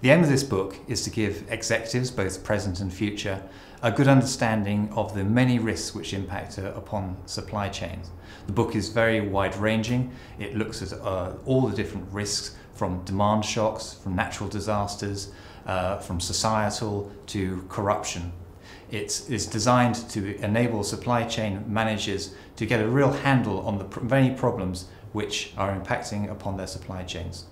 The aim of this book is to give executives, both present and future, a good understanding of the many risks which impact uh, upon supply chains. The book is very wide ranging. It looks at uh, all the different risks from demand shocks, from natural disasters, uh, from societal to corruption. It's, designed to enable supply chain managers to get a real handle on the many problems which are impacting upon their supply chains.